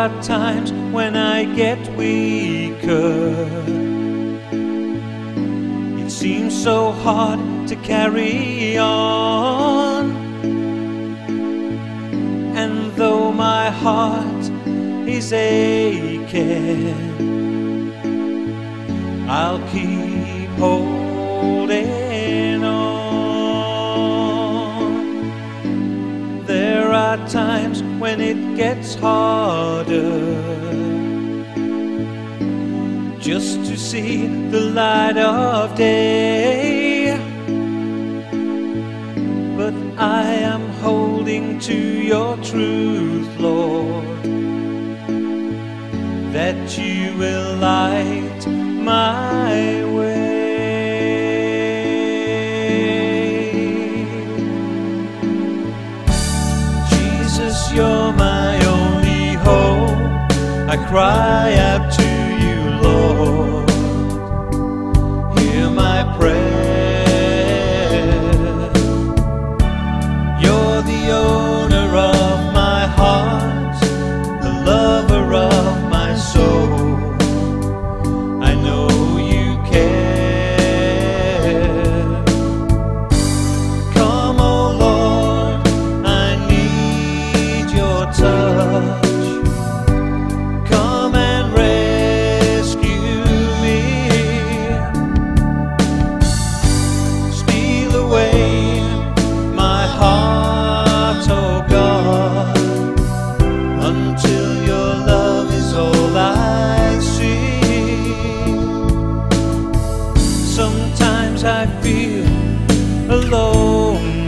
are times when I get weaker. It seems so hard to carry on. And though my heart is aching, I'll keep holding on. There are times when it gets harder. Just to see the light of day. But I am holding to your truth, Lord, that you will light my I cry out to feel alone.